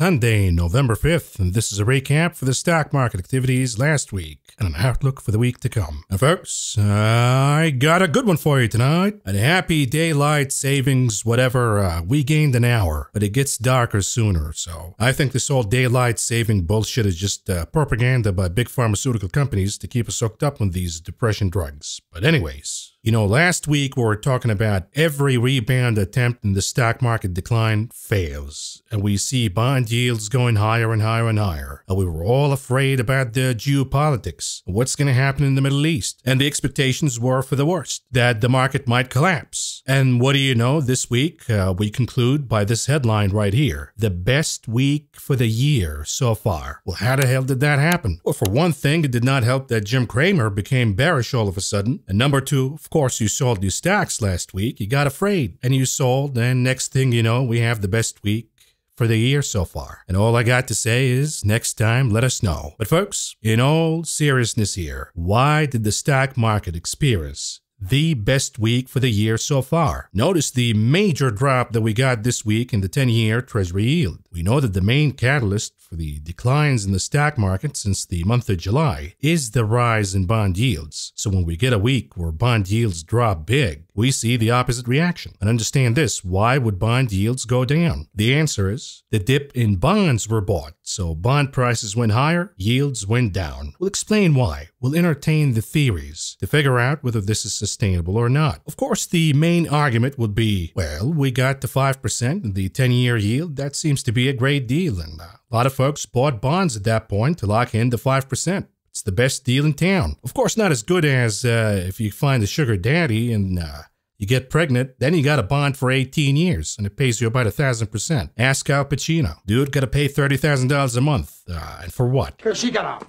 Sunday, November 5th, and this is a recap for the stock market activities last week and an outlook for the week to come. And folks, I got a good one for you tonight. A happy daylight savings, whatever. Uh, we gained an hour, but it gets darker sooner. So I think this whole daylight saving bullshit is just uh, propaganda by big pharmaceutical companies to keep us hooked up on these depression drugs. But anyways, you know, last week we were talking about every rebound attempt in the stock market decline fails, and we see bond yields going higher and higher and higher. And we were all afraid about the geopolitics, what's going to happen in the Middle East, and the expectations were for the worst, that the market might collapse. And what do you know? This week uh, we conclude by this headline right here: the best week for the year so far. Well, how the hell did that happen? Well, for one thing, it did not help that Jim Cramer became bearish all of a sudden, and number two of course, you sold your stocks last week. You got afraid and you sold. And next thing you know, we have the best week for the year so far. And all I got to say is next time, let us know. But folks, in all seriousness here, why did the stock market experience the best week for the year so far. Notice the major drop that we got this week in the 10 year Treasury yield. We know that the main catalyst for the declines in the stock market since the month of July is the rise in bond yields. So when we get a week where bond yields drop big, we see the opposite reaction. And understand this why would bond yields go down? The answer is the dip in bonds were bought. So bond prices went higher, yields went down. We'll explain why. We'll entertain the theories to figure out whether this is sustainable or not. Of course, the main argument would be well, we got the 5% in the 10 year yield. That seems to be a great deal. And a lot of folks bought bonds at that point to lock in the 5%. It's the best deal in town. Of course, not as good as uh, if you find a sugar daddy and uh, you get pregnant, then you got a bond for 18 years, and it pays you about a thousand percent. Ask Al Pacino. Dude got to pay $30,000 a month. Uh, and for what? Because she got a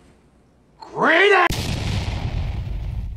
great.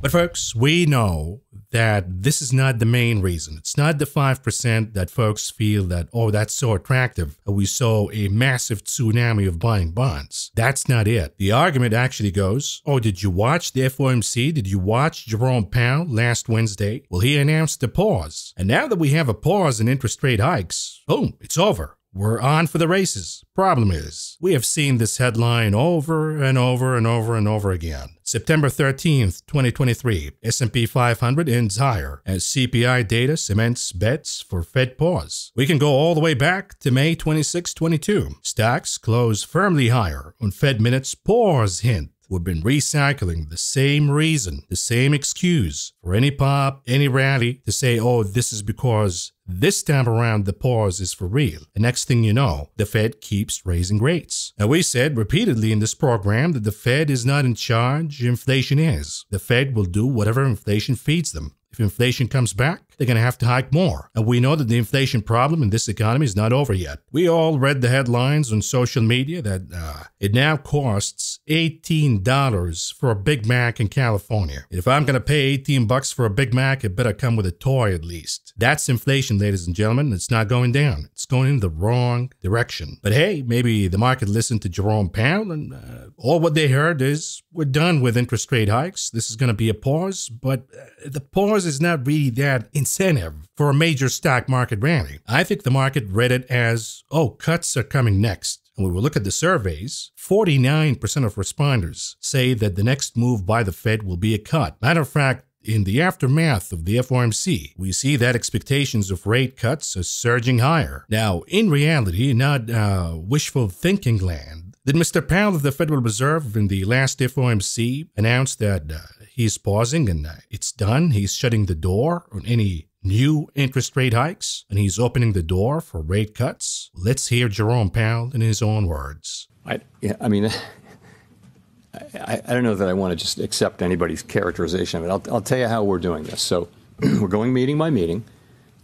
But folks, we know that this is not the main reason. It's not the 5% that folks feel that, oh, that's so attractive. We saw a massive tsunami of buying bonds. That's not it. The argument actually goes, oh, did you watch the FOMC? Did you watch Jerome Powell last Wednesday? Well, he announced a pause. And now that we have a pause in interest rate hikes, boom, it's over. We're on for the races. Problem is, we have seen this headline over and over and over and over again. September 13th, 2023, S&P 500 ends higher as CPI data cements bets for Fed pause. We can go all the way back to May 26, 22. Stocks close firmly higher on Fed minutes pause hint We've been recycling the same reason, the same excuse for any pop, any rally to say, oh, this is because this time around the pause is for real. The next thing you know, the Fed keeps raising rates. Now, we said repeatedly in this program that the Fed is not in charge, inflation is. The Fed will do whatever inflation feeds them. If inflation comes back, they're going to have to hike more. And we know that the inflation problem in this economy is not over yet. We all read the headlines on social media that uh, it now costs $18 for a Big Mac in California. If I'm going to pay 18 bucks for a Big Mac, it better come with a toy at least. That's inflation, ladies and gentlemen. It's not going down. It's going in the wrong direction. But hey, maybe the market listened to Jerome Powell and uh, all what they heard is we're done with interest rate hikes. This is going to be a pause, but uh, the pause is not really that incentive for a major stock market rally. I think the market read it as, oh, cuts are coming next. And when we look at the surveys, 49% of respondents say that the next move by the Fed will be a cut. Matter of fact, in the aftermath of the FOMC, we see that expectations of rate cuts are surging higher. Now, in reality, not uh, wishful thinking land, did Mr. Powell of the Federal Reserve in the last FOMC announce that uh, he's pausing and uh, it's done? He's shutting the door on any new interest rate hikes and he's opening the door for rate cuts? Let's hear Jerome Powell in his own words. I, yeah, I mean, I, I, don't know that I want to just accept anybody's characterization of it. I'll, I'll tell you how we're doing this. So we're going meeting by meeting.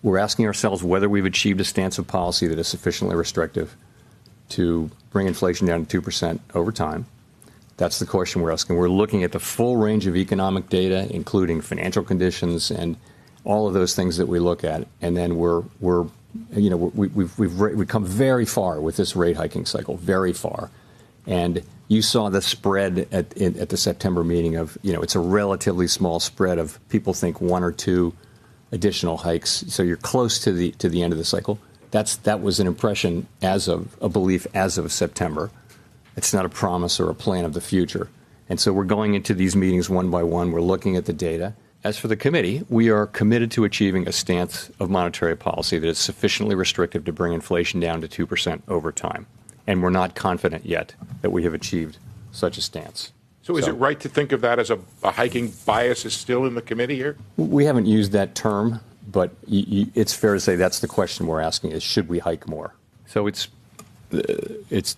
We're asking ourselves whether we've achieved a stance of policy that is sufficiently restrictive to bring inflation down to 2% over time. That's the question we're asking. We're looking at the full range of economic data, including financial conditions and all of those things that we look at. And then we're, we're you know, we, we've, we've, we've come very far with this rate hiking cycle, very far. And you saw the spread at, at the September meeting of, you know, it's a relatively small spread of people think one or two additional hikes. So you're close to the to the end of the cycle. That's that was an impression as of a belief as of September. It's not a promise or a plan of the future. And so we're going into these meetings one by one. We're looking at the data. As for the committee, we are committed to achieving a stance of monetary policy that is sufficiently restrictive to bring inflation down to 2% over time. And we're not confident yet that we have achieved such a stance. So is it right to think of that as a, a hiking bias is still in the committee here? We haven't used that term, but y- y- it's fair to say that's the question we're asking is should we hike more? So it's, uh, it's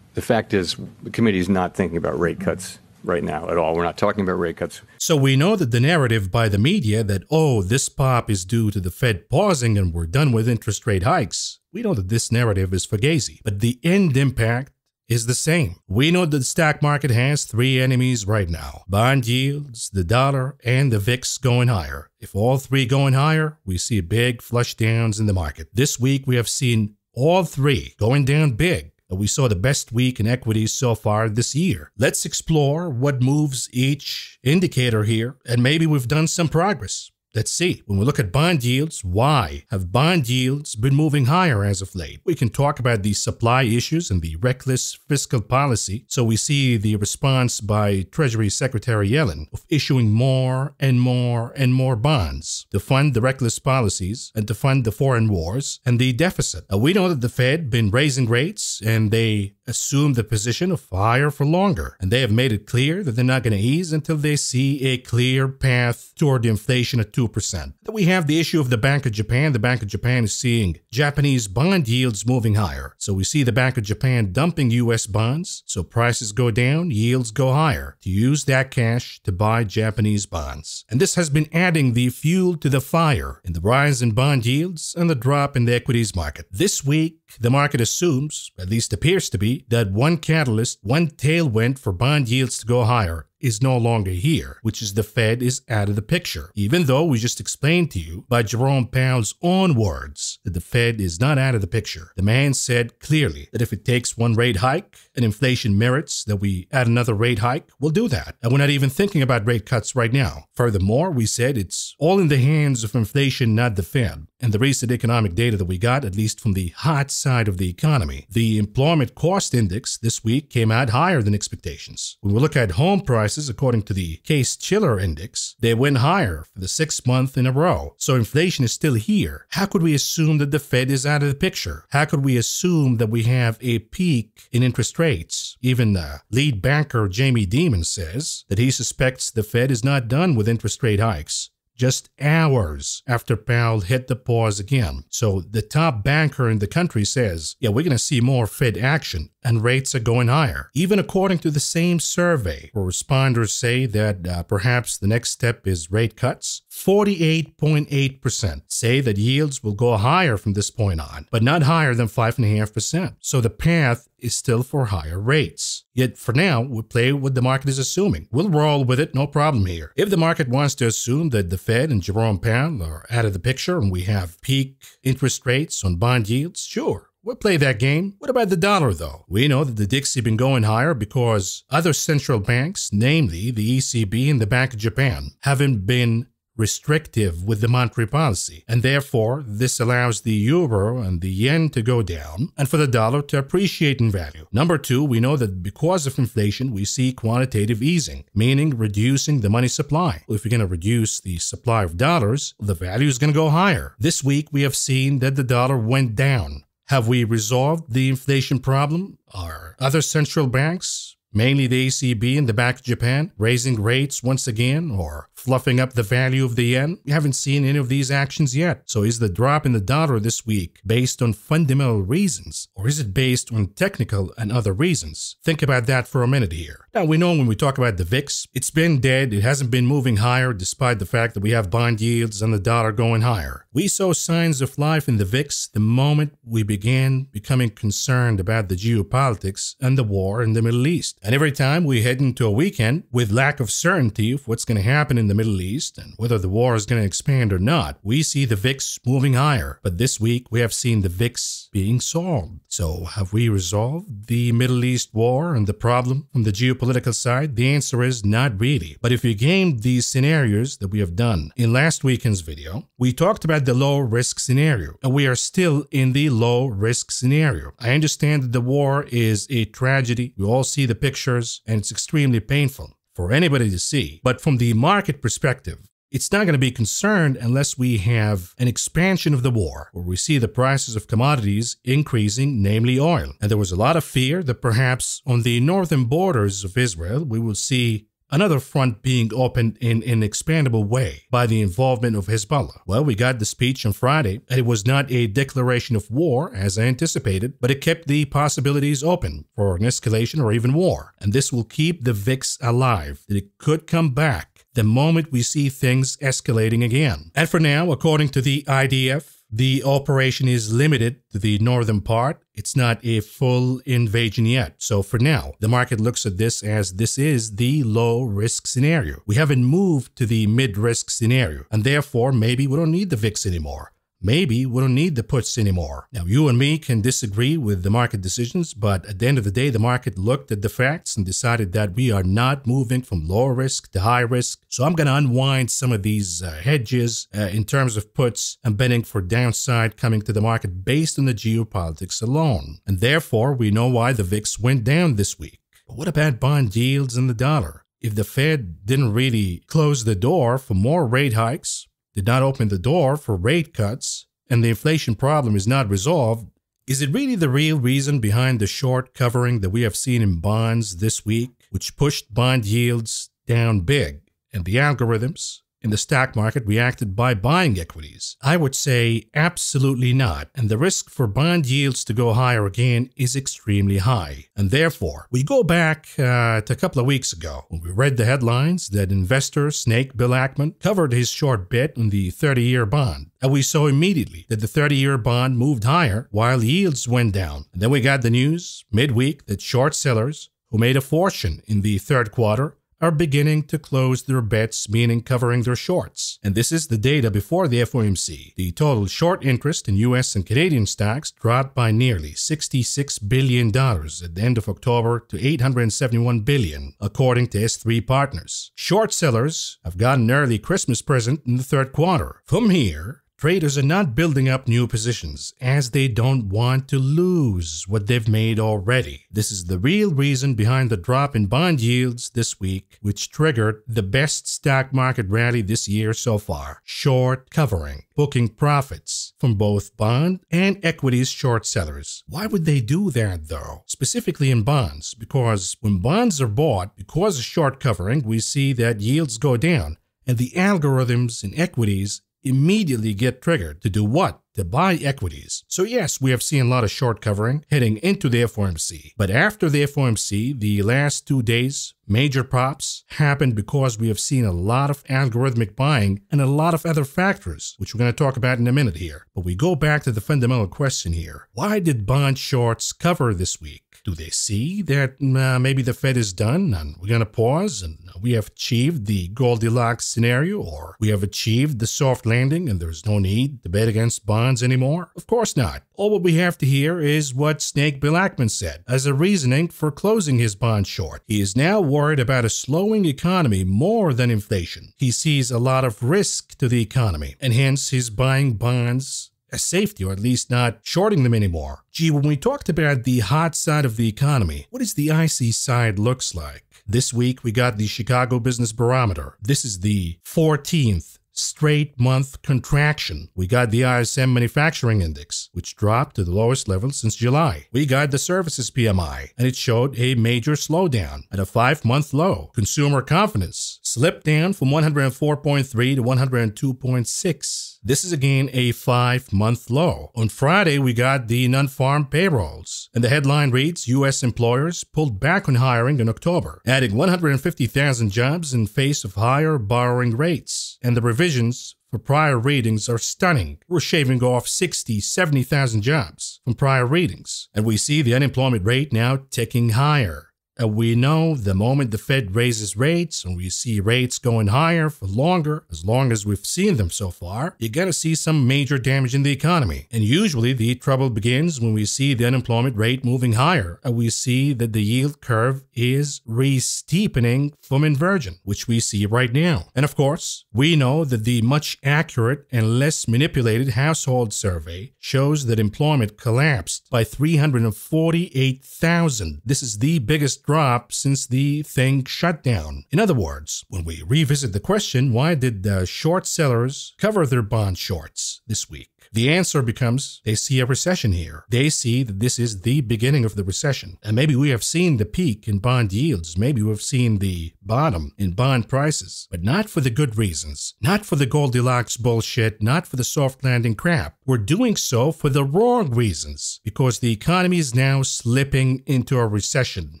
the fact is the committee is not thinking about rate cuts right now at all. We're not talking about rate cuts. So we know that the narrative by the media that, oh, this pop is due to the Fed pausing and we're done with interest rate hikes, we know that this narrative is fugazi. But the end impact is the same. We know that the stock market has three enemies right now bond yields, the dollar, and the VIX going higher. If all three going higher, we see big flush downs in the market. This week, we have seen all three going down big. We saw the best week in equities so far this year. Let's explore what moves each indicator here, and maybe we've done some progress. Let's see. When we look at bond yields, why have bond yields been moving higher as of late? We can talk about the supply issues and the reckless fiscal policy. So we see the response by Treasury Secretary Yellen of issuing more and more and more bonds to fund the reckless policies and to fund the foreign wars and the deficit. We know that the Fed been raising rates and they assume the position of higher for longer. And they have made it clear that they're not going to ease until they see a clear path toward the inflation at 2%. Then we have the issue of the Bank of Japan. The Bank of Japan is seeing Japanese bond yields moving higher. So we see the Bank of Japan dumping US bonds. So prices go down, yields go higher to use that cash to buy Japanese bonds. And this has been adding the fuel to the fire in the rise in bond yields and the drop in the equities market. This week, the market assumes, at least appears to be, that one catalyst, one tailwind for bond yields to go higher is no longer here, which is the Fed is out of the picture. Even though we just explained to you by Jerome Powell's own words that the Fed is not out of the picture. The man said clearly that if it takes one rate hike and inflation merits that we add another rate hike, we'll do that. And we're not even thinking about rate cuts right now. Furthermore, we said it's all in the hands of inflation, not the Fed. And the recent economic data that we got, at least from the hot side of the economy, the employment cost index this week came out higher than expectations. When we look at home prices, according to the Case Shiller Index, they went higher for the sixth month in a row. So inflation is still here. How could we assume that the Fed is out of the picture? How could we assume that we have a peak in interest rates? Even uh, lead banker Jamie Dimon says that he suspects the Fed is not done with interest rate hikes just hours after Powell hit the pause again. So the top banker in the country says, yeah, we're going to see more Fed action and rates are going higher. Even according to the same survey, where responders say that uh, perhaps the next step is rate cuts, 48.8% say that yields will go higher from this point on, but not higher than 5.5%. So the path is still for higher rates. Yet for now, we play what the market is assuming. We'll roll with it, no problem here. If the market wants to assume that the Fed and Jerome Powell are out of the picture and we have peak interest rates on bond yields, sure. We'll play that game. What about the dollar, though? We know that the Dixie been going higher because other central banks, namely the ECB and the Bank of Japan, haven't been restrictive with the monetary policy, and therefore this allows the euro and the yen to go down and for the dollar to appreciate in value. Number two, we know that because of inflation, we see quantitative easing, meaning reducing the money supply. If you're going to reduce the supply of dollars, the value is going to go higher. This week, we have seen that the dollar went down. Have we resolved the inflation problem? Are other central banks mainly the ECB and the Bank of Japan, raising rates once again or fluffing up the value of the yen. We haven't seen any of these actions yet. So is the drop in the dollar this week based on fundamental reasons or is it based on technical and other reasons? Think about that for a minute here. Now we know when we talk about the VIX, it's been dead. It hasn't been moving higher despite the fact that we have bond yields and the dollar going higher. We saw signs of life in the VIX the moment we began becoming concerned about the geopolitics and the war in the Middle East. And every time we head into a weekend with lack of certainty of what's going to happen in the Middle East and whether the war is going to expand or not, we see the VIX moving higher. But this week we have seen the VIX being solved. So have we resolved the Middle East war and the problem from the geopolitical political side, the answer is not really. But if you game these scenarios that we have done in last weekend's video, we talked about the low risk scenario, and we are still in the low risk scenario. I understand that the war is a tragedy. We all see the pictures, and it's extremely painful for anybody to see. But from the market perspective, it's not going to be concerned unless we have an expansion of the war, where we see the prices of commodities increasing, namely oil. And there was a lot of fear that perhaps on the northern borders of Israel, we will see another front being opened in an expandable way by the involvement of Hezbollah. Well, we got the speech on Friday, and it was not a declaration of war as I anticipated, but it kept the possibilities open for an escalation or even war. And this will keep the VIX alive, that it could come back the moment we see things escalating again. And for now, according to the IDF, the operation is limited to the northern part. It's not a full invasion yet. So for now, the market looks at this as this is the low risk scenario. We haven't moved to the mid risk scenario, and therefore maybe we don't need the VIX anymore. Maybe we don't need the puts anymore. Now, you and me can disagree with the market decisions, but at the end of the day, the market looked at the facts and decided that we are not moving from low risk to high risk. So I'm going to unwind some of these uh, hedges uh, in terms of puts and betting for downside coming to the market based on the geopolitics alone. And therefore, we know why the VIX went down this week. But what about bond yields and the dollar? If the Fed didn't really close the door for more rate hikes, did not open the door for rate cuts, and the inflation problem is not resolved, is it really the real reason behind the short covering that we have seen in bonds this week, which pushed bond yields down big? And the algorithms, in the stock market reacted by buying equities? I would say absolutely not. And the risk for bond yields to go higher again is extremely high. And therefore, we go back uh, to a couple of weeks ago when we read the headlines that investor Snake Bill Ackman covered his short bet on the 30 year bond. And we saw immediately that the 30 year bond moved higher while yields went down. And then we got the news midweek that short sellers who made a fortune in the third quarter are beginning to close their bets, meaning covering their shorts. And this is the data before the FOMC. The total short interest in US and Canadian stocks dropped by nearly $66 billion at the end of October to 871 billion, according to S3 Partners. Short sellers have gotten an early Christmas present in the third quarter. From here, Traders are not building up new positions as they don't want to lose what they've made already. This is the real reason behind the drop in bond yields this week, which triggered the best stock market rally this year so far. Short covering, booking profits from both bond and equities short sellers. Why would they do that though? Specifically in bonds, because when bonds are bought because of short covering, we see that yields go down and the algorithms in equities immediately get triggered to do what? To buy equities. So, yes, we have seen a lot of short covering heading into the FOMC. But after the FOMC, the last two days, major props happened because we have seen a lot of algorithmic buying and a lot of other factors, which we're going to talk about in a minute here. But we go back to the fundamental question here why did bond shorts cover this week? Do they see that uh, maybe the Fed is done and we're going to pause and we have achieved the Goldilocks scenario or we have achieved the soft landing and there's no need to bet against bonds anymore? Of course not. All what we have to hear is what Snake Bill Ackman said as a reasoning for closing his bond short. He is now worried about a slowing economy more than inflation. He sees a lot of risk to the economy and hence he's buying bonds a safety, or at least not shorting them anymore. Gee, when we talked about the hot side of the economy, what does the icy side looks like? This week we got the Chicago Business Barometer. This is the 14th straight month contraction. We got the ISM Manufacturing Index, which dropped to the lowest level since July. We got the Services PMI, and it showed a major slowdown at a five month low. Consumer confidence slipped down from 104.3 to 102.6. This is again a five month low. On Friday, we got the non farm payrolls, and the headline reads U.S. employers pulled back on hiring in October, adding 150,000 jobs in face of higher borrowing rates. And the revisions for prior readings are stunning. We're shaving off 60, 70,000 jobs from prior readings. And we see the unemployment rate now ticking higher. Uh, we know the moment the Fed raises rates and we see rates going higher for longer, as long as we've seen them so far, you're going to see some major damage in the economy. And usually the trouble begins when we see the unemployment rate moving higher. and we see that the yield curve is re-steepening from inversion, which we see right now. And of course, we know that the much accurate and less manipulated household survey shows that employment collapsed by 348,000. This is the biggest drop since the thing shut down. In other words, when we revisit the question, why did the short sellers cover their bond shorts this week? The answer becomes they see a recession here. They see that this is the beginning of the recession. And maybe we have seen the peak in bond yields. Maybe we've seen the bottom in bond prices, but not for the good reasons. Not for the Goldilocks bullshit, not for the soft landing crap. We're doing so for the wrong reasons because the economy is now slipping into a recession.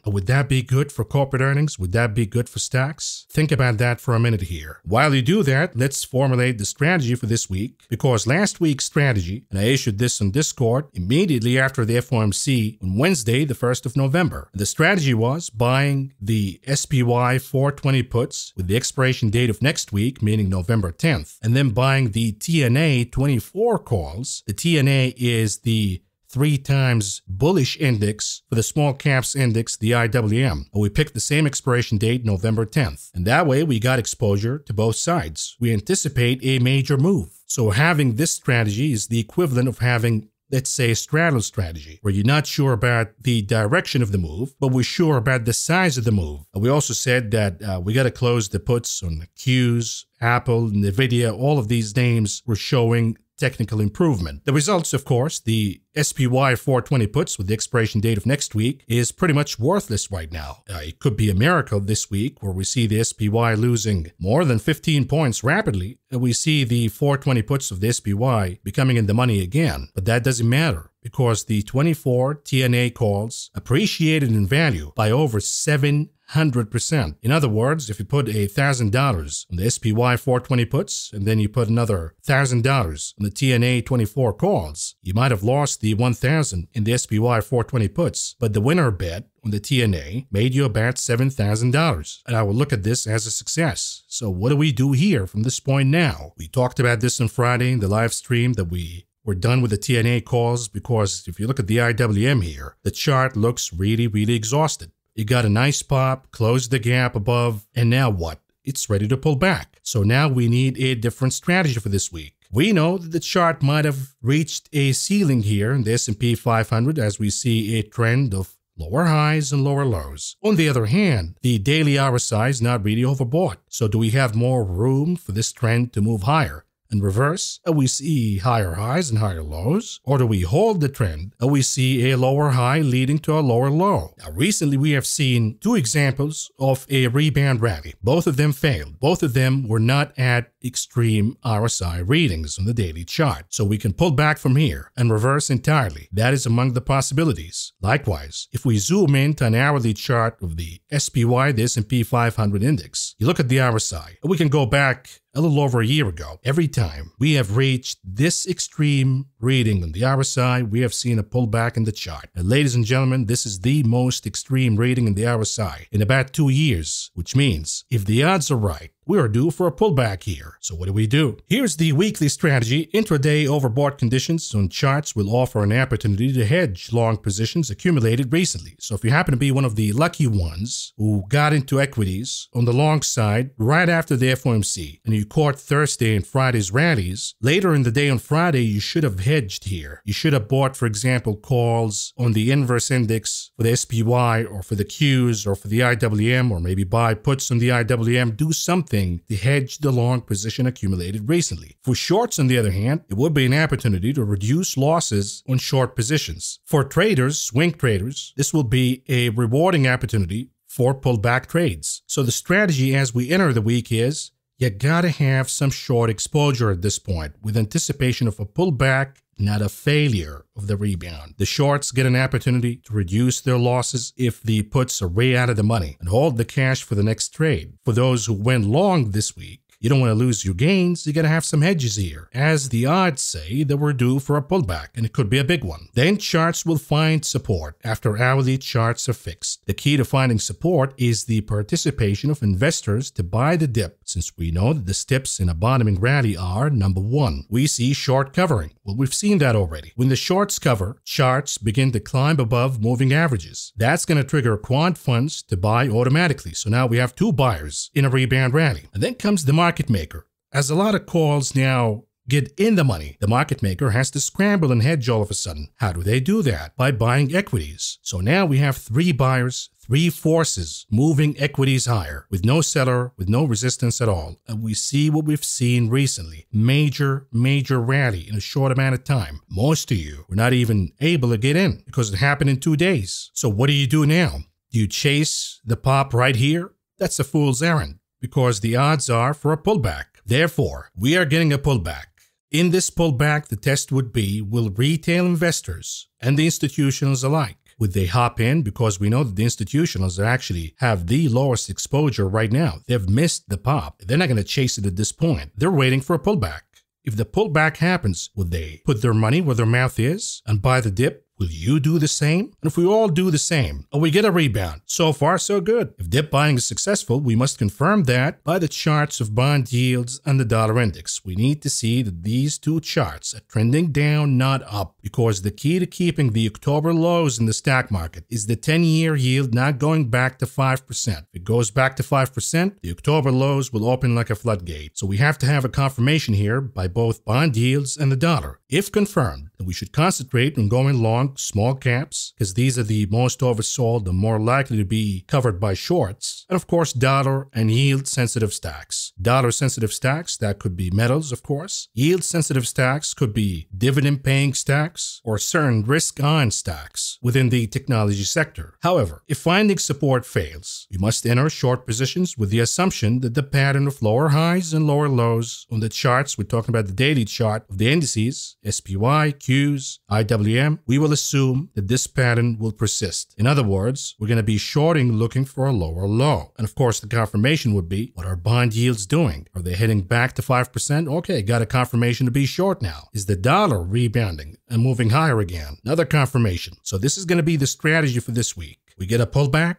Would that be good for corporate earnings? Would that be good for stocks? Think about that for a minute here. While you do that, let's formulate the strategy for this week because last week's strategy, and I issued this on Discord immediately after the FOMC on Wednesday, the 1st of November. The strategy was buying the SPY 420 puts with the expiration date of next week, meaning November 10th, and then buying the TNA 24 calls. The TNA is the three times bullish index for the small caps index, the IWM. We picked the same expiration date, November 10th. And that way we got exposure to both sides. We anticipate a major move. So having this strategy is the equivalent of having let's say a straddle strategy, where you're not sure about the direction of the move, but we're sure about the size of the move. We also said that uh, we got to close the puts on the Qs, Apple, Nvidia, all of these names were showing technical improvement. The results, of course, the SPY 420 puts with the expiration date of next week is pretty much worthless right now. Uh, it could be a miracle this week where we see the SPY losing more than 15 points rapidly, and we see the 420 puts of the SPY becoming in the money again. But that doesn't matter because the 24 TNA calls appreciated in value by over 7 100%. In other words, if you put $1,000 on the SPY 420 puts and then you put another $1,000 on the TNA 24 calls, you might have lost the 1000 in the SPY 420 puts, but the winner bet on the TNA made you about $7,000. And I will look at this as a success. So what do we do here from this point now? We talked about this on Friday in the live stream that we we're done with the TNA calls because if you look at the IWM here, the chart looks really, really exhausted. You got a nice pop, closed the gap above, and now what? It's ready to pull back. So now we need a different strategy for this week. We know that the chart might have reached a ceiling here in the S&P 500 as we see a trend of lower highs and lower lows. On the other hand, the daily RSI is not really overbought. So do we have more room for this trend to move higher? In reverse, we see higher highs and higher lows, or do we hold the trend and we see a lower high leading to a lower low? Now, recently we have seen two examples of a rebound rally. Both of them failed. Both of them were not at extreme RSI readings on the daily chart. So we can pull back from here and reverse entirely. That is among the possibilities. Likewise, if we zoom in to an hourly chart of the SPY, the S&P 500 index, you look at the RSI, we can go back a little over a year ago. Every time we have reached this extreme reading on the RSI, we have seen a pullback in the chart. And ladies and gentlemen, this is the most extreme reading in the RSI in about two years, which means if the odds are right, we are due for a pullback here. So what do we do? Here's the weekly strategy. Intraday overbought conditions on charts will offer an opportunity to hedge long positions accumulated recently. So if you happen to be one of the lucky ones who got into equities on the long side right after the FOMC and you caught Thursday and Friday's rallies, later in the day on Friday you should have hedged here. You should have bought, for example, calls on the inverse index for the SPY or for the Qs or for the IWM or maybe buy puts on the IWM. Do something to hedge the long position accumulated recently. For shorts, on the other hand, it would be an opportunity to reduce losses on short positions. For traders, swing traders, this will be a rewarding opportunity for pullback trades. So the strategy as we enter the week is you gotta have some short exposure at this point with anticipation of a pullback not a failure of the rebound. The shorts get an opportunity to reduce their losses if the puts are way out of the money and hold the cash for the next trade. For those who went long this week, You don't want to lose your gains, you gotta have some hedges here. As the odds say that we're due for a pullback, and it could be a big one. Then charts will find support after hourly charts are fixed. The key to finding support is the participation of investors to buy the dip, since we know that the steps in a bottoming rally are number one, we see short covering. Well, we've seen that already. When the shorts cover, charts begin to climb above moving averages. That's going to trigger quant funds to buy automatically. So now we have two buyers in a rebound rally. And then comes the market maker. As a lot of calls now get in the money, the market maker has to scramble and hedge all of a sudden. How do they do that? By buying equities. So now we have three buyers, three forces moving equities higher with no seller, with no resistance at all. And we see what we've seen recently. Major, major rally in a short amount of time. Most of you were not even able to get in because it happened in two days. So what do you do now? Do you chase the pop right here? That's a fool's errand because the odds are for a pullback. Therefore, we are getting a pullback. In this pullback, the test would be will retail investors and the institutions alike would they hop in because we know that the institutionals actually have the lowest exposure right now. They've missed the pop. They're not going to chase it at this point. They're waiting for a pullback. If the pullback happens, would they put their money where their mouth is and buy the dip Will you do the same? And if we all do the same, or we get a rebound, so far so good. If dip buying is successful, we must confirm that by the charts of bond yields and the dollar index. We need to see that these two charts are trending down, not up, because the key to keeping the October lows in the stock market is the 10-year yield not going back to 5%. If it goes back to 5%, the October lows will open like a floodgate. So we have to have a confirmation here by both bond yields and the dollar. If confirmed, then we should concentrate on going long small caps, because these are the most oversold and more likely to be covered by shorts. And of course, dollar and yield sensitive stocks. Dollar sensitive stocks, that could be metals, of course. Yield sensitive stocks could be dividend paying stocks or certain risk on stocks within the technology sector. However, if finding support fails, you must enter short positions with the assumption that the pattern of lower highs and lower lows on the charts, we're talking about the daily chart of the indices, SPY, Qs, IWM, we will assume that this pattern will persist. In other words, we're going to be shorting looking for a lower low. And of course, the confirmation would be what are bond yields doing? Are they heading back to 5%? Okay, got a confirmation to be short now. Is the dollar rebounding and moving higher again? Another confirmation. So this is going to be the strategy for this week. We get a pullback,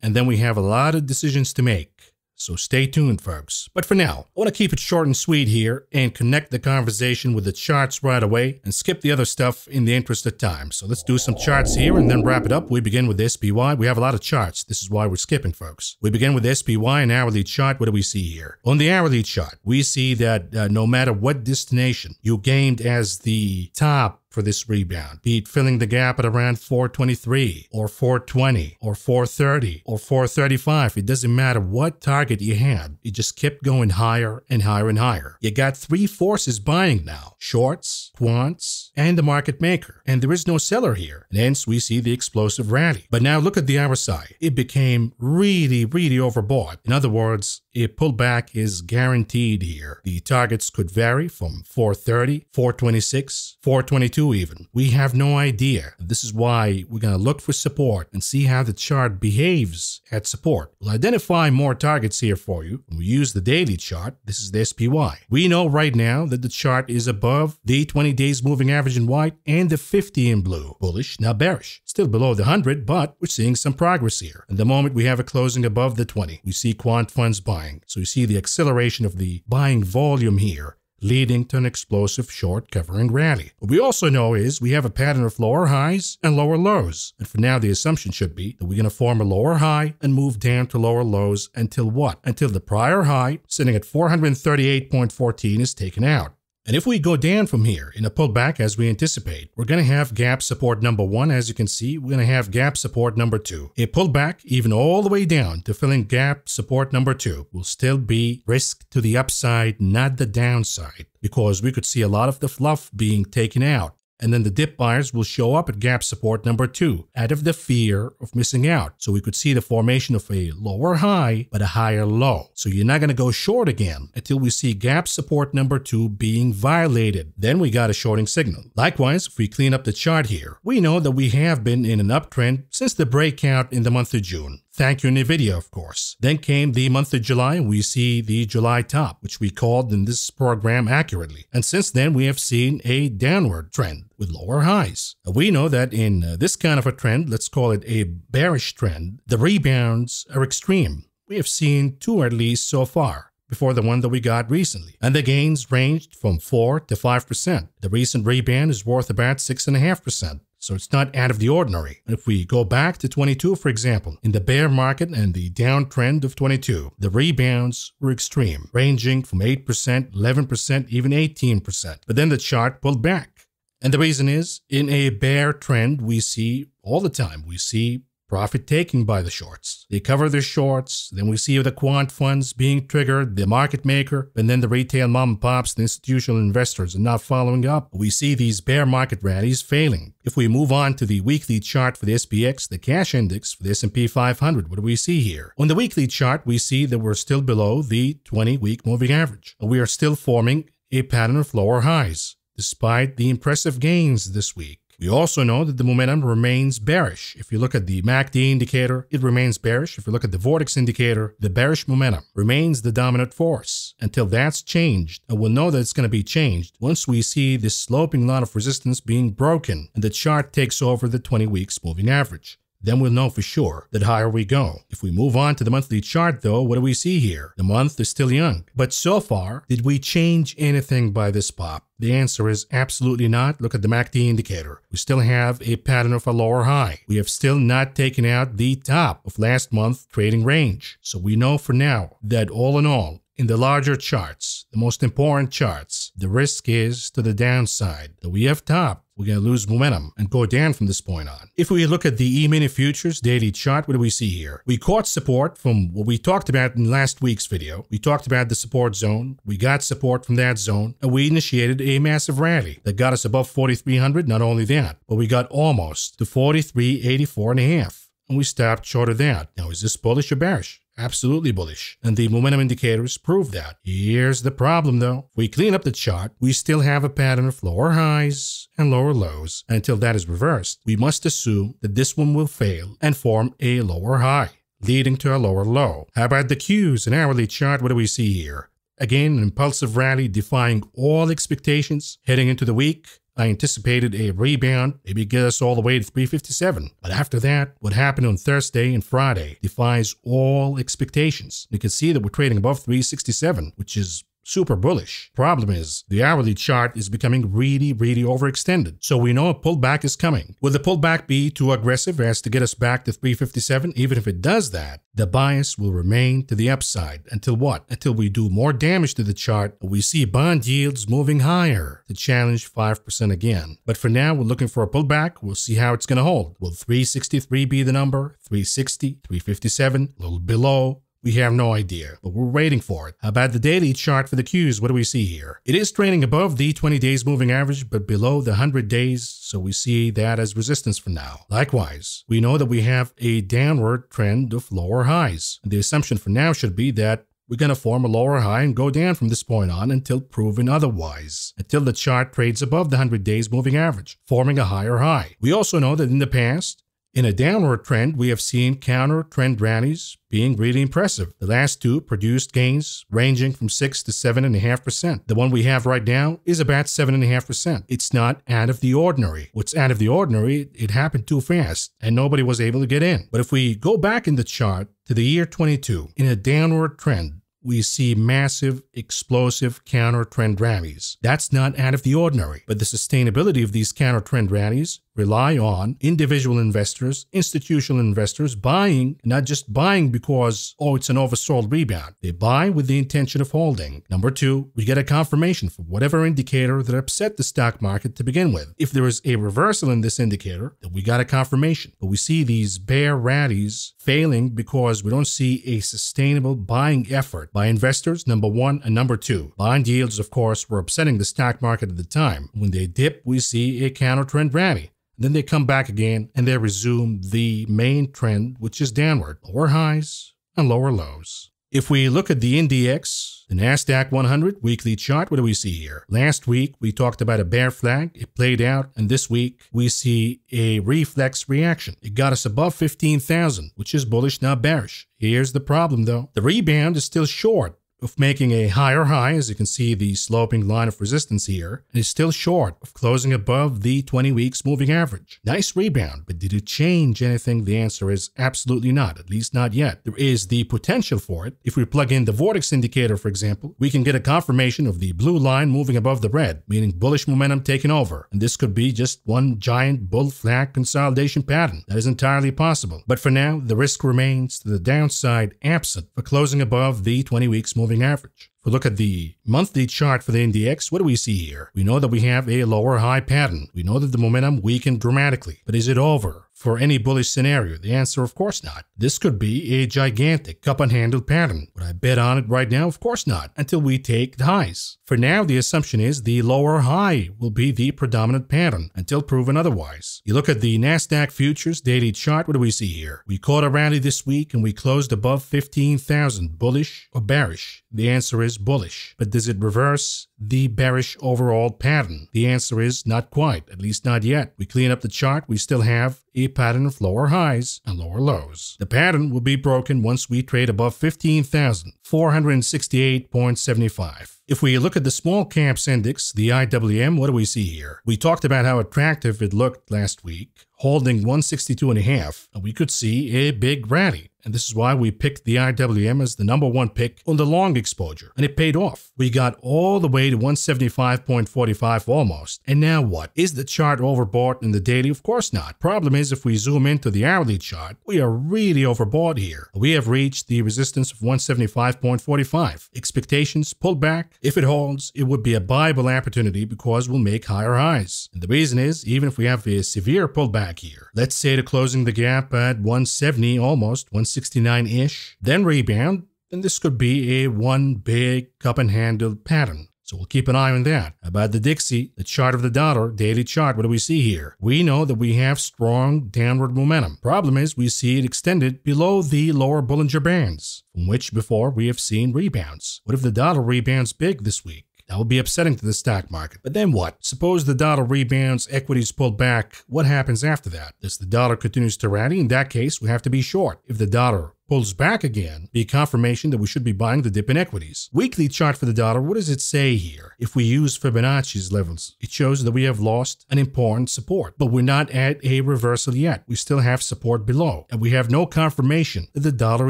and then we have a lot of decisions to make. So stay tuned, folks. But for now, I want to keep it short and sweet here and connect the conversation with the charts right away and skip the other stuff in the interest of time. So let's do some charts here and then wrap it up. We begin with SPY. We have a lot of charts. This is why we're skipping, folks. We begin with SPY, and hourly chart. What do we see here? On the hourly chart, we see that uh, no matter what destination you gained as the top for this rebound, be it filling the gap at around 423 or 420 or 430 or 435. It doesn't matter what target you had, it just kept going higher and higher and higher. You got three forces buying now shorts, quants, and the market maker. And there is no seller here. And hence, we see the explosive rally. But now look at the RSI. It became really, really overbought. In other words, a pullback is guaranteed here. The targets could vary from 430, 426, 422 even. We have no idea. This is why we're going to look for support and see how the chart behaves at support. We'll identify more targets here for you. We use the daily chart. This is the SPY. We know right now that the chart is above the 20 days moving average in white and the 50 in blue. Bullish, now bearish. Still below the 100, but we're seeing some progress here. At the moment, we have a closing above the 20. We see quant funds buying. So you see the acceleration of the buying volume here leading to an explosive short covering rally. What we also know is we have a pattern of lower highs and lower lows. And for now, the assumption should be that we're going to form a lower high and move down to lower lows until what? Until the prior high, sitting at 438.14, is taken out. And if we go down from here in a pullback as we anticipate, we're going to have gap support number one. As you can see, we're going to have gap support number two. A pullback, even all the way down to filling gap support number two, will still be risk to the upside, not the downside, because we could see a lot of the fluff being taken out and then the dip buyers will show up at gap support number two out of the fear of missing out. So we could see the formation of a lower high, but a higher low. So you're not going to go short again until we see gap support number two being violated. Then we got a shorting signal. Likewise, if we clean up the chart here, we know that we have been in an uptrend since the breakout in the month of June. Thank you, NVIDIA, of course. Then came the month of July, and we see the July top, which we called in this program accurately. And since then, we have seen a downward trend with lower highs. We know that in uh, this kind of a trend, let's call it a bearish trend, the rebounds are extreme. We have seen two at least so far before the one that we got recently. And the gains ranged from 4 to 5%. The recent rebound is worth about 6.5%. So it's not out of the ordinary. If we go back to 22, for example, in the bear market and the downtrend of 22, the rebounds were extreme, ranging from 8%, 11%, even 18%. But then the chart pulled back. And the reason is, in a bear trend, we see all the time, we see profit taking by the shorts. They cover their shorts, then we see the quant funds being triggered, the market maker, and then the retail mom and pops, the institutional investors are not following up. We see these bear market rallies failing. If we move on to the weekly chart for the SPX, the cash index for the S&P 500, what do we see here? On the weekly chart, we see that we're still below the 20-week moving average. We are still forming a pattern of lower highs, despite the impressive gains this week. We also know that the momentum remains bearish. If you look at the MACD indicator, it remains bearish. If you look at the Vortex indicator, the bearish momentum remains the dominant force. Until that's changed, and we'll know that it's going to be changed once we see this sloping line of resistance being broken and the chart takes over the 20 weeks moving average then we'll know for sure that higher we go. If we move on to the monthly chart though, what do we see here? The month is still young. But so far, did we change anything by this pop? The answer is absolutely not. Look at the MACD indicator. We still have a pattern of a lower high. We have still not taken out the top of last month trading range. So we know for now that all in all, in the larger charts, the most important charts, the risk is to the downside that we have top we're going to lose momentum and go down from this point on. If we look at the E-mini futures daily chart, what do we see here? We caught support from what we talked about in last week's video. We talked about the support zone. We got support from that zone and we initiated a massive rally that got us above 4,300. Not only that, but we got almost to 4384 and a half and we stopped short of that. Now, is this bullish or bearish? Absolutely bullish, and the momentum indicators prove that. Here's the problem though. If we clean up the chart, we still have a pattern of lower highs and lower lows. And until that is reversed, we must assume that this one will fail and form a lower high, leading to a lower low. How about the Qs and hourly chart? What do we see here? Again, an impulsive rally defying all expectations heading into the week. I anticipated a rebound, maybe get us all the way to 357. But after that, what happened on Thursday and Friday defies all expectations. You can see that we're trading above 367, which is super bullish. Problem is, the hourly chart is becoming really, really overextended. So we know a pullback is coming. Will the pullback be too aggressive as to get us back to 357? Even if it does that, the bias will remain to the upside until what? Until we do more damage to the chart we see bond yields moving higher to challenge 5% again. But for now, we're looking for a pullback. We'll see how it's going to hold. Will 363 be the number? 360, 357, a little below, we have no idea, but we're waiting for it. How about the daily chart for the Qs? What do we see here? It is trading above the 20 days moving average, but below the 100 days, so we see that as resistance for now. Likewise, we know that we have a downward trend of lower highs. The assumption for now should be that we're going to form a lower high and go down from this point on until proven otherwise, until the chart trades above the 100 days moving average, forming a higher high. We also know that in the past, in a downward trend, we have seen counter trend rallies being really impressive. The last two produced gains ranging from 6 to 7.5%. The one we have right now is about 7.5%. It's not out of the ordinary. What's out of the ordinary, it happened too fast and nobody was able to get in. But if we go back in the chart to the year 22, in a downward trend, we see massive, explosive counter trend rallies. That's not out of the ordinary, but the sustainability of these counter trend rallies rely on individual investors, institutional investors buying, not just buying because, oh, it's an oversold rebound. They buy with the intention of holding. Number two, we get a confirmation for whatever indicator that upset the stock market to begin with. If there is a reversal in this indicator, then we got a confirmation. But we see these bear rallies failing because we don't see a sustainable buying effort by investors, number one, and number two. Bond yields, of course, were upsetting the stock market at the time. When they dip, we see a counter trend rally. Then they come back again and they resume the main trend, which is downward, lower highs and lower lows. If we look at the NDX, the NASDAQ 100 weekly chart, what do we see here? Last week, we talked about a bear flag. It played out. And this week, we see a reflex reaction. It got us above 15,000, which is bullish, not bearish. Here's the problem though. The rebound is still short of making a higher high, as you can see the sloping line of resistance here, is still short of closing above the 20 weeks moving average. Nice rebound, but did it change anything? The answer is absolutely not, at least not yet. There is the potential for it. If we plug in the vortex indicator, for example, we can get a confirmation of the blue line moving above the red, meaning bullish momentum taking over. And this could be just one giant bull flag consolidation pattern. That is entirely possible. But for now, the risk remains to the downside absent for closing above the 20 weeks moving moving average. If we look at the monthly chart for the NDX, what do we see here? We know that we have a lower high pattern. We know that the momentum weakened dramatically. But is it over? For any bullish scenario? The answer, of course not. This could be a gigantic cup and handle pattern. Would I bet on it right now? Of course not, until we take the highs. For now, the assumption is the lower high will be the predominant pattern until proven otherwise. You look at the NASDAQ futures daily chart, what do we see here? We caught a rally this week and we closed above 15,000. Bullish or bearish? The answer is bullish. But does it reverse the bearish overall pattern? The answer is not quite, at least not yet. We clean up the chart, we still have a pattern of lower highs and lower lows. The pattern will be broken once we trade above 15,468.75. If we look at the small caps index, the IWM, what do we see here? We talked about how attractive it looked last week, holding 162.5, and we could see a big rally and this is why we picked the IWM as the number one pick on the long exposure, and it paid off. We got all the way to 175.45 almost. And now what? Is the chart overbought in the daily? Of course not. Problem is, if we zoom into the hourly chart, we are really overbought here. We have reached the resistance of 175.45. Expectations pulled back. If it holds, it would be a buyable opportunity because we'll make higher highs. And the reason is, even if we have a severe pullback here, let's say to closing the gap at 170 almost, 169-ish, then rebound, then this could be a one big cup and handle pattern. So we'll keep an eye on that. About the Dixie, the chart of the dollar, daily chart, what do we see here? We know that we have strong downward momentum. Problem is we see it extended below the lower Bollinger Bands, from which before we have seen rebounds. What if the dollar rebounds big this week? That would be upsetting to the stock market. But then what? Suppose the dollar rebounds, equities pull back. What happens after that? If the dollar continues to rally? In that case, we have to be short. If the dollar pulls back again, be confirmation that we should be buying the dip in equities. Weekly chart for the dollar, what does it say here? If we use Fibonacci's levels, it shows that we have lost an important support, but we're not at a reversal yet. We still have support below, and we have no confirmation that the dollar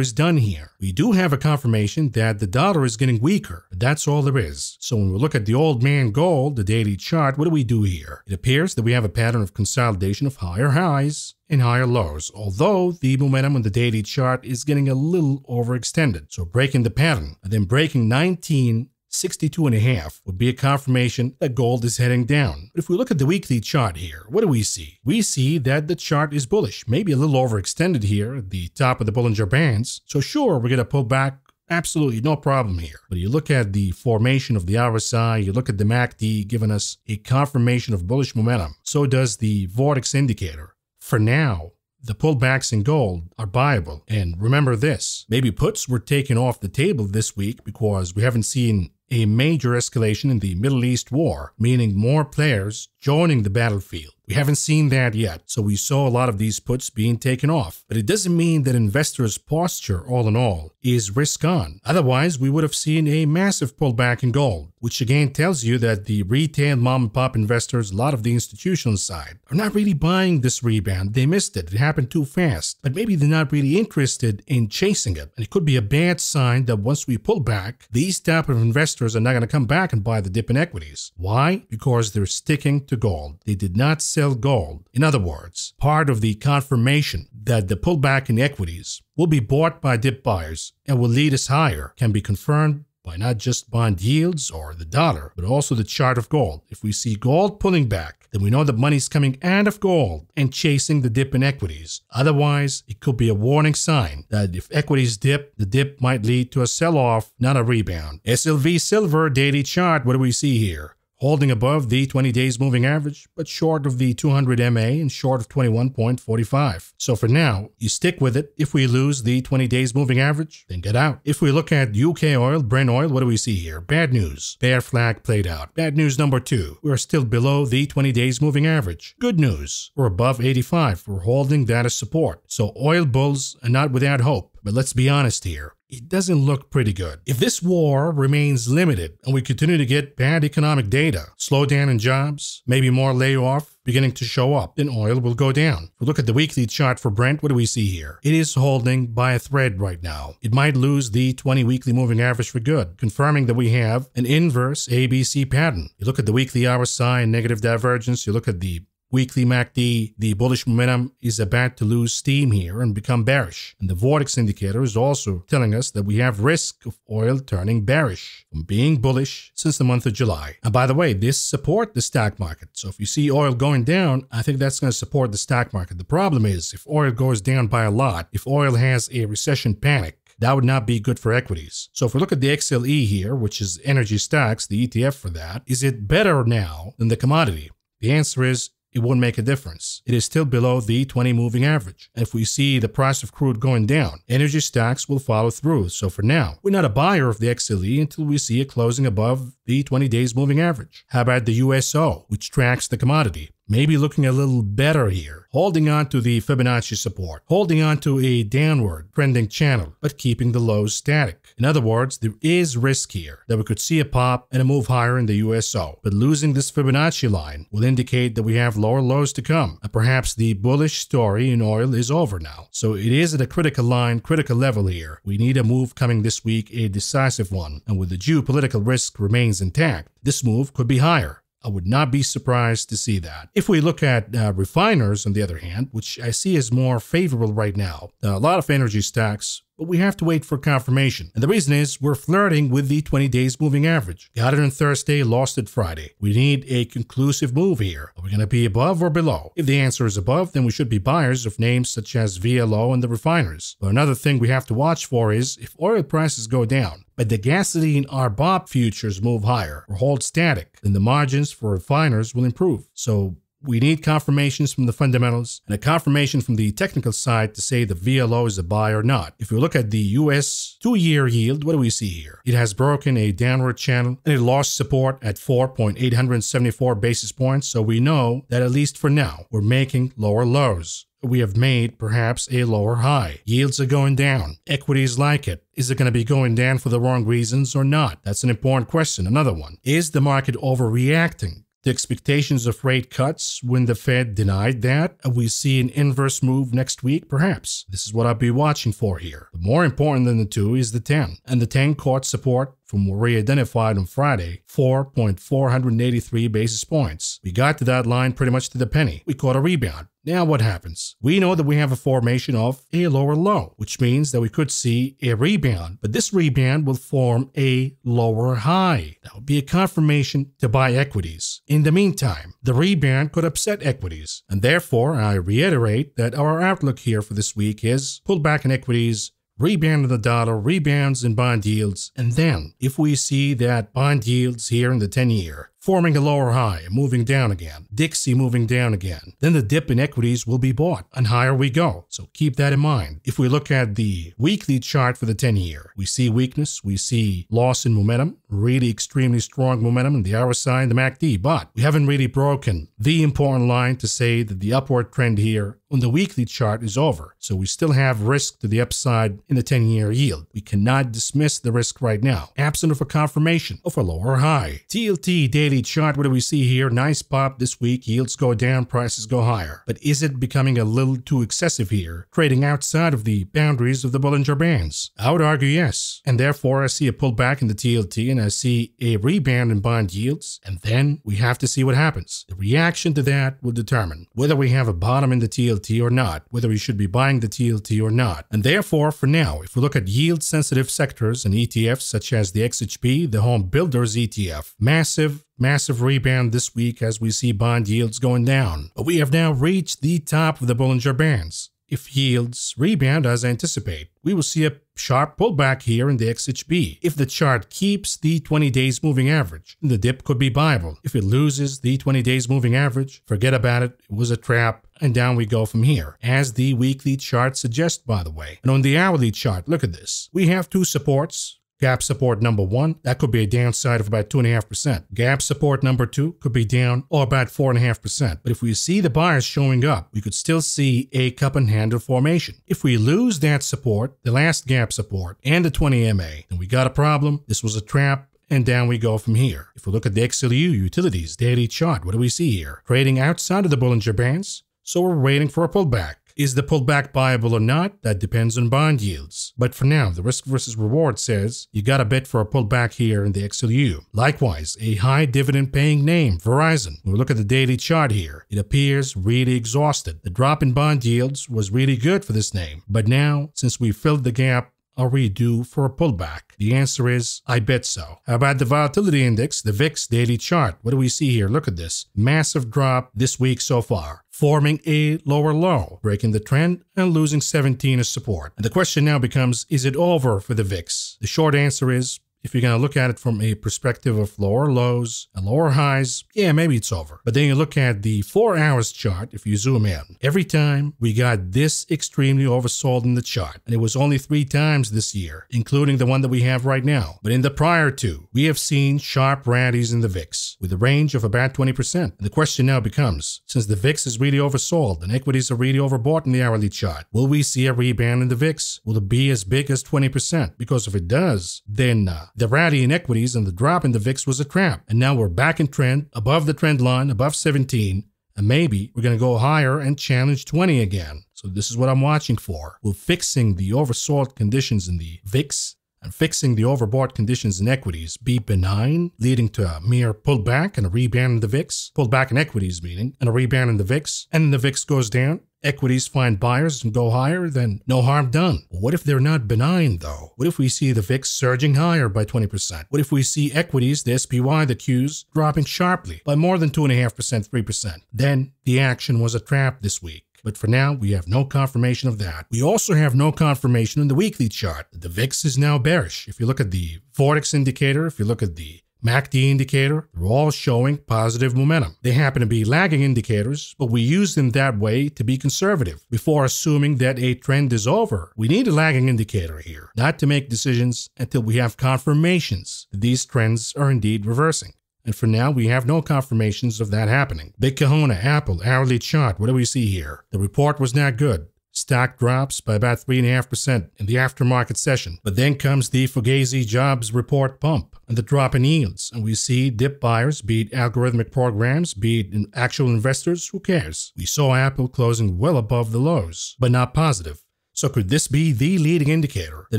is done here. We do have a confirmation that the dollar is getting weaker, but that's all there is. So when we look at the old man gold, the daily chart, what do we do here? It appears that we have a pattern of consolidation of higher highs and higher lows, although the momentum on the daily chart is getting a little overextended. So breaking the pattern and then breaking 19 62 and a half would be a confirmation that gold is heading down. But if we look at the weekly chart here, what do we see? We see that the chart is bullish, maybe a little overextended here at the top of the Bollinger Bands. So sure, we're going to pull back Absolutely no problem here. But you look at the formation of the RSI, you look at the MACD giving us a confirmation of bullish momentum. So does the Vortex indicator for now, the pullbacks in gold are buyable. And remember this maybe puts were taken off the table this week because we haven't seen a major escalation in the Middle East war, meaning more players joining the battlefield. We haven't seen that yet, so we saw a lot of these puts being taken off. But it doesn't mean that investors' posture, all in all, is risk on. Otherwise, we would have seen a massive pullback in gold, which again tells you that the retail mom and pop investors, a lot of the institutional side, are not really buying this rebound. They missed it. It happened too fast. But maybe they're not really interested in chasing it. And it could be a bad sign that once we pull back, these type of investors are not going to come back and buy the dip in equities. Why? Because they're sticking to gold. They did not sell gold. In other words, part of the confirmation that the pullback in equities will be bought by dip buyers and will lead us higher can be confirmed by not just bond yields or the dollar, but also the chart of gold. If we see gold pulling back, then we know that money's coming out of gold and chasing the dip in equities. Otherwise, it could be a warning sign that if equities dip, the dip might lead to a sell off, not a rebound. SLV Silver daily chart, what do we see here? Holding above the 20 days moving average, but short of the 200 MA and short of 21.45. So for now, you stick with it. If we lose the 20 days moving average, then get out. If we look at UK oil, Brent oil, what do we see here? Bad news. Bear flag played out. Bad news number two. We're still below the 20 days moving average. Good news. We're above 85. We're holding that as support. So oil bulls are not without hope. But let's be honest here it doesn't look pretty good. If this war remains limited and we continue to get bad economic data, slowdown in jobs, maybe more layoff beginning to show up, then oil will go down. If we look at the weekly chart for Brent, what do we see here? It is holding by a thread right now. It might lose the 20 weekly moving average for good, confirming that we have an inverse ABC pattern. You look at the weekly RSI and negative divergence, you look at the Weekly MACD, the bullish momentum is about to lose steam here and become bearish. And the Vortex indicator is also telling us that we have risk of oil turning bearish from being bullish since the month of July. And by the way, this support the stock market. So if you see oil going down, I think that's going to support the stock market. The problem is if oil goes down by a lot, if oil has a recession panic, that would not be good for equities. So if we look at the XLE here, which is energy stocks, the ETF for that, is it better now than the commodity? The answer is it won't make a difference. It is still below the 20 moving average. And if we see the price of crude going down, energy stocks will follow through. So for now, we're not a buyer of the XLE until we see it closing above the 20 days moving average. How about the USO, which tracks the commodity? Maybe looking a little better here, holding on to the Fibonacci support, holding on to a downward trending channel, but keeping the lows static. In other words, there is risk here that we could see a pop and a move higher in the USO, but losing this Fibonacci line will indicate that we have lower lows to come, and perhaps the bullish story in oil is over now. So it is at a critical line, critical level here. We need a move coming this week, a decisive one, and with the geopolitical risk remains intact, this move could be higher. I would not be surprised to see that. If we look at uh, refiners, on the other hand, which I see as more favorable right now, a lot of energy stocks but we have to wait for confirmation. And the reason is we're flirting with the 20 days moving average. Got it on Thursday, lost it Friday. We need a conclusive move here. Are we going to be above or below? If the answer is above, then we should be buyers of names such as VLO and the refiners. But another thing we have to watch for is if oil prices go down, but the gasoline RBOB futures move higher or hold static, then the margins for refiners will improve. So we need confirmations from the fundamentals and a confirmation from the technical side to say the VLO is a buy or not. If we look at the US two year yield, what do we see here? It has broken a downward channel and it lost support at 4.874 basis points. So we know that at least for now, we're making lower lows we have made perhaps a lower high. Yields are going down. Equities like it. Is it going to be going down for the wrong reasons or not? That's an important question. Another one. Is the market overreacting? The expectations of rate cuts when the Fed denied that. We see an inverse move next week, perhaps. This is what I'll be watching for here. But more important than the two is the 10. And the 10 caught support from what we identified on Friday, 4.483 basis points. We got to that line pretty much to the penny. We caught a rebound. Now what happens? We know that we have a formation of a lower low, which means that we could see a rebound, but this rebound will form a lower high. That would be a confirmation to buy equities. In the meantime, the rebound could upset equities, and therefore I reiterate that our outlook here for this week is pull back in equities, rebound in the dollar, rebounds in bond yields, and then if we see that bond yields here in the 10 year forming a lower high, and moving down again. Dixie moving down again. Then the dip in equities will be bought, and higher we go. So keep that in mind. If we look at the weekly chart for the 10 year, we see weakness, we see loss in momentum, really extremely strong momentum in the RSI and the MACD, but we haven't really broken the important line to say that the upward trend here on the weekly chart is over. So we still have risk to the upside in the 10 year yield. We cannot dismiss the risk right now, absent of a confirmation of a lower high. TLT daily chart, what do we see here? Nice pop this week. Yields go down, prices go higher. But is it becoming a little too excessive here, trading outside of the boundaries of the Bollinger Bands? I would argue yes. And therefore, I see a pullback in the TLT and I see a rebound in bond yields. And then we have to see what happens. The reaction to that will determine whether we have a bottom in the TLT or not, whether we should be buying the TLT or not. And therefore, for now, if we look at yield sensitive sectors and ETFs such as the XHB, the Home Builders ETF, massive Massive rebound this week as we see bond yields going down. But we have now reached the top of the Bollinger Bands. If yields rebound as anticipate, we will see a sharp pullback here in the XHB. If the chart keeps the 20 days moving average, the dip could be viable. If it loses the 20 days moving average, forget about it. It was a trap and down we go from here, as the weekly chart suggests, by the way. And on the hourly chart, look at this. We have two supports, Gap support number one, that could be a downside of about 2.5%. Gap support number two could be down or about 4.5%. But if we see the buyers showing up, we could still see a cup and handle formation. If we lose that support, the last gap support, and the 20 MA, then we got a problem. This was a trap and down we go from here. If we look at the XLU utilities daily chart, what do we see here? Trading outside of the Bollinger Bands, so we're waiting for a pullback. Is the pullback buyable or not? That depends on bond yields. But for now, the risk versus reward says you got a bet for a pullback here in the XLU. Likewise, a high dividend paying name, Verizon. When we look at the daily chart here, it appears really exhausted. The drop in bond yields was really good for this name. But now, since we filled the gap are we due for a pullback? The answer is, I bet so. How about the volatility index, the VIX daily chart? What do we see here? Look at this. Massive drop this week so far, forming a lower low, breaking the trend and losing 17 as support. And the question now becomes, is it over for the VIX? The short answer is if you're going to look at it from a perspective of lower lows and lower highs, yeah, maybe it's over. But then you look at the four hours chart, if you zoom in, every time we got this extremely oversold in the chart, and it was only three times this year, including the one that we have right now. But in the prior two, we have seen sharp rallies in the VIX with a range of about 20%. And the question now becomes, since the VIX is really oversold and equities are really overbought in the hourly chart, will we see a rebound in the VIX? Will it be as big as 20%? Because if it does, then uh, the rally in equities and the drop in the VIX was a trap. And now we're back in trend, above the trend line, above 17. And maybe we're going to go higher and challenge 20 again. So this is what I'm watching for. Will fixing the oversold conditions in the VIX and fixing the overbought conditions in equities be benign, leading to a mere pullback and a rebound in the VIX? Pullback in equities, meaning, and a rebound in the VIX, and then the VIX goes down? Equities find buyers and go higher, then no harm done. What if they're not benign though? What if we see the VIX surging higher by 20%? What if we see equities, the SPY, the Qs, dropping sharply by more than 2.5%, 3%? Then the action was a trap this week. But for now, we have no confirmation of that. We also have no confirmation in the weekly chart. The VIX is now bearish. If you look at the Vortex indicator, if you look at the MACD indicator, they're all showing positive momentum. They happen to be lagging indicators, but we use them that way to be conservative. Before assuming that a trend is over, we need a lagging indicator here, not to make decisions until we have confirmations that these trends are indeed reversing. And for now, we have no confirmations of that happening. Big Kahuna, Apple, hourly chart, what do we see here? The report was not good. Stock drops by about 3.5% in the aftermarket session. But then comes the Fugazi jobs report pump and the drop in yields. And we see dip buyers, be it algorithmic programs, be it actual investors, who cares? We saw Apple closing well above the lows, but not positive. So could this be the leading indicator that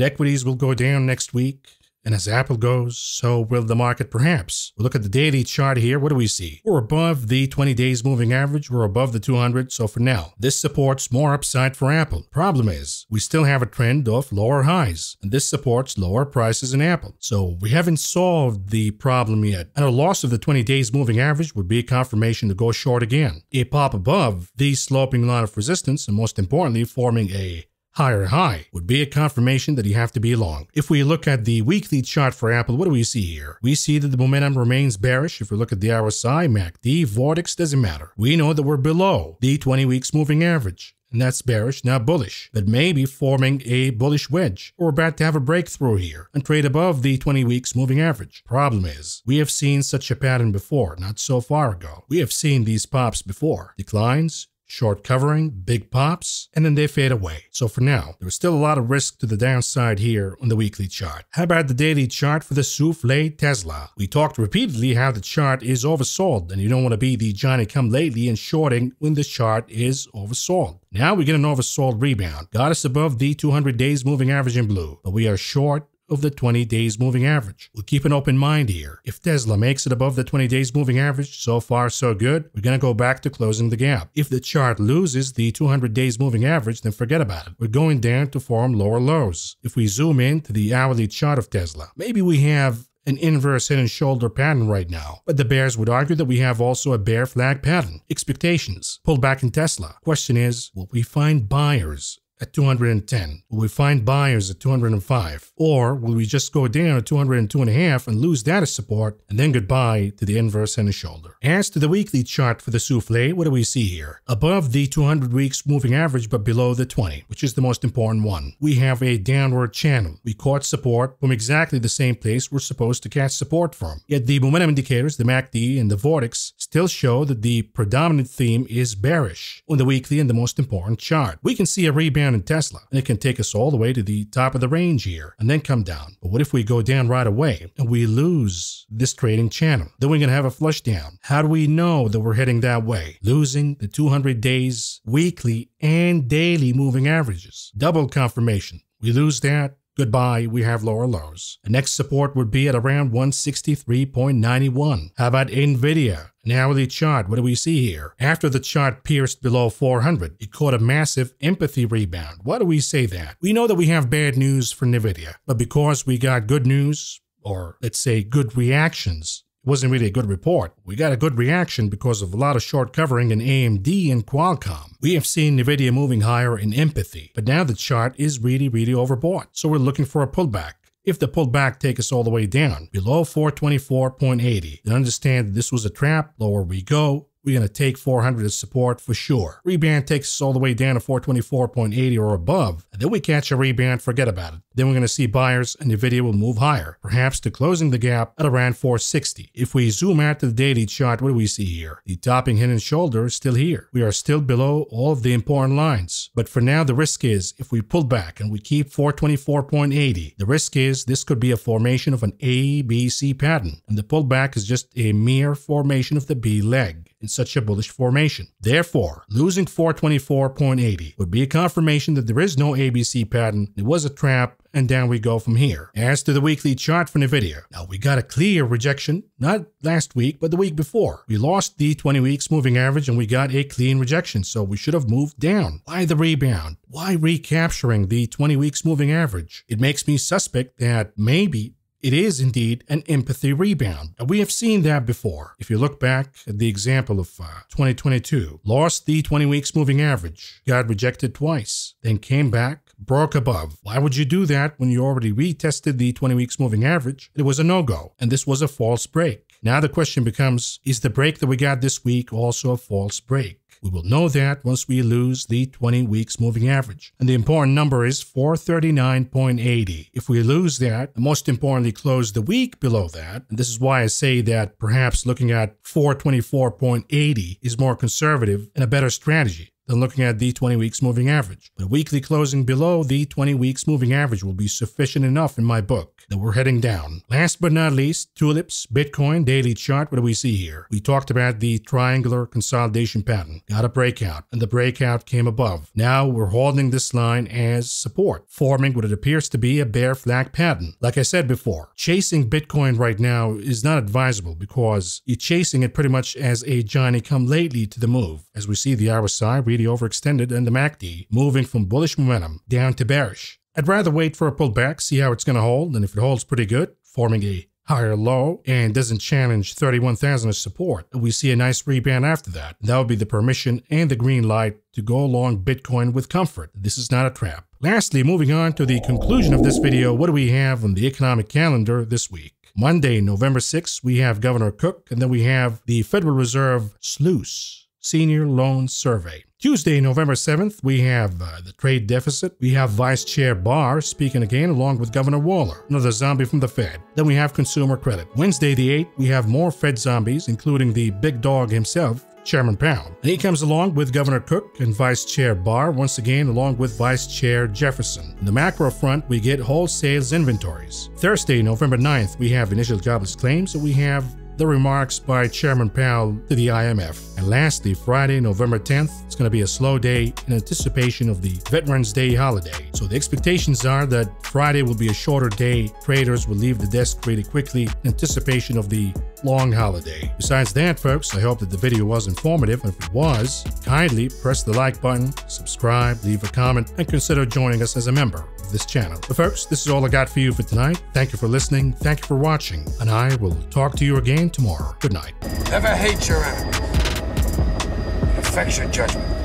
equities will go down next week and as Apple goes, so will the market perhaps. We look at the daily chart here. What do we see? We're above the 20 days moving average. We're above the 200. So for now, this supports more upside for Apple. Problem is, we still have a trend of lower highs, and this supports lower prices in Apple. So we haven't solved the problem yet. And a loss of the 20 days moving average would be a confirmation to go short again. A pop above the sloping line of resistance, and most importantly, forming a higher high would be a confirmation that you have to be long. If we look at the weekly chart for Apple, what do we see here? We see that the momentum remains bearish. If we look at the RSI, MACD, Vortex, doesn't matter. We know that we're below the 20 weeks moving average. And that's bearish, not bullish, but maybe forming a bullish wedge. We're about to have a breakthrough here and trade above the 20 weeks moving average. Problem is, we have seen such a pattern before, not so far ago. We have seen these pops before. Declines, short covering, big pops, and then they fade away. So for now, there's still a lot of risk to the downside here on the weekly chart. How about the daily chart for the souffle Tesla? We talked repeatedly how the chart is oversold and you don't want to be the Johnny come lately and shorting when the chart is oversold. Now we get an oversold rebound. Got us above the 200 days moving average in blue, but we are short of the 20 days moving average. We'll keep an open mind here. If Tesla makes it above the 20 days moving average, so far so good, we're going to go back to closing the gap. If the chart loses the 200 days moving average, then forget about it. We're going down to form lower lows. If we zoom in to the hourly chart of Tesla, maybe we have an inverse head and shoulder pattern right now, but the bears would argue that we have also a bear flag pattern. Expectations, pullback in Tesla. Question is, will we find buyers at 210? Will we find buyers at 205? Or will we just go down to 202 and and lose that support and then goodbye to the inverse and shoulder? As to the weekly chart for the souffle, what do we see here? Above the 200 weeks moving average but below the 20, which is the most important one. We have a downward channel. We caught support from exactly the same place we're supposed to catch support from. Yet the momentum indicators, the MACD and the Vortex, still show that the predominant theme is bearish on the weekly and the most important chart. We can see a rebound in Tesla, and it can take us all the way to the top of the range here and then come down. But what if we go down right away and we lose this trading channel? Then we're going to have a flush down. How do we know that we're heading that way? Losing the 200 days weekly and daily moving averages. Double confirmation. We lose that, Goodbye, we have lower lows. The next support would be at around 163.91. How about NVIDIA? An hourly chart, what do we see here? After the chart pierced below 400, it caught a massive empathy rebound. Why do we say that? We know that we have bad news for NVIDIA, but because we got good news, or let's say good reactions, it wasn't really a good report. We got a good reaction because of a lot of short covering in AMD and Qualcomm. We have seen NVIDIA moving higher in empathy, but now the chart is really, really overbought. So we're looking for a pullback. If the pullback take us all the way down below 424.80, then understand this was a trap. Lower we go, we're going to take 400 as support for sure. Rebound takes us all the way down to 424.80 or above, and then we catch a rebound, forget about it. Then we're going to see buyers and NVIDIA will move higher, perhaps to closing the gap at around 460. If we zoom out to the daily chart, what do we see here? The topping head and shoulder is still here. We are still below all of the important lines. But for now, the risk is if we pull back and we keep 424.80, the risk is this could be a formation of an ABC pattern, and the pullback is just a mere formation of the B leg in such a bullish formation. Therefore, losing 424.80 would be a confirmation that there is no ABC pattern, it was a trap, and down we go from here. As to the weekly chart for NVIDIA, now we got a clear rejection, not last week, but the week before. We lost the 20 weeks moving average and we got a clean rejection, so we should have moved down. Why the rebound? Why recapturing the 20 weeks moving average? It makes me suspect that maybe it is indeed an empathy rebound. And we have seen that before. If you look back at the example of uh, 2022, lost the 20 weeks moving average, got rejected twice, then came back, broke above. Why would you do that when you already retested the 20 weeks moving average? It was a no go, and this was a false break. Now the question becomes is the break that we got this week also a false break? We will know that once we lose the 20 weeks moving average. And the important number is 439.80. If we lose that, and most importantly, close the week below that, and this is why I say that perhaps looking at 424.80 is more conservative and a better strategy than looking at the 20 weeks moving average. A weekly closing below the 20 weeks moving average will be sufficient enough in my book that we're heading down. Last but not least, tulips, Bitcoin, daily chart. What do we see here? We talked about the triangular consolidation pattern. Got a breakout, and the breakout came above. Now we're holding this line as support, forming what it appears to be a bear flag pattern. Like I said before, chasing Bitcoin right now is not advisable because you're chasing it pretty much as a Johnny come lately to the move. As we see the RSI overextended and the MACD moving from bullish momentum down to bearish. I'd rather wait for a pullback, see how it's going to hold, and if it holds pretty good, forming a higher low and doesn't challenge 31,000 as support, we see a nice rebound after that. That would be the permission and the green light to go along Bitcoin with comfort. This is not a trap. Lastly, moving on to the conclusion of this video, what do we have on the economic calendar this week? Monday, November 6th, we have Governor Cook, and then we have the Federal Reserve SLOOS, Senior Loan Survey. Tuesday, November 7th, we have uh, the trade deficit. We have Vice Chair Barr speaking again, along with Governor Waller, another zombie from the Fed. Then we have consumer credit. Wednesday, the 8th, we have more Fed zombies, including the big dog himself, Chairman Powell. And he comes along with Governor Cook and Vice Chair Barr, once again, along with Vice Chair Jefferson. In the macro front, we get wholesale inventories. Thursday, November 9th, we have initial jobless claims, and we have the remarks by Chairman Powell to the IMF. And lastly, Friday, November 10th, it's going to be a slow day in anticipation of the Veterans Day holiday. So the expectations are that Friday will be a shorter day. Traders will leave the desk pretty quickly in anticipation of the long holiday. Besides that, folks, I hope that the video was informative. If it was, kindly press the like button, subscribe, leave a comment, and consider joining us as a member of this channel. But folks, this is all I got for you for tonight. Thank you for listening. Thank you for watching. And I will talk to you again tomorrow. Good night. Never hate your enemies. It affects your judgment.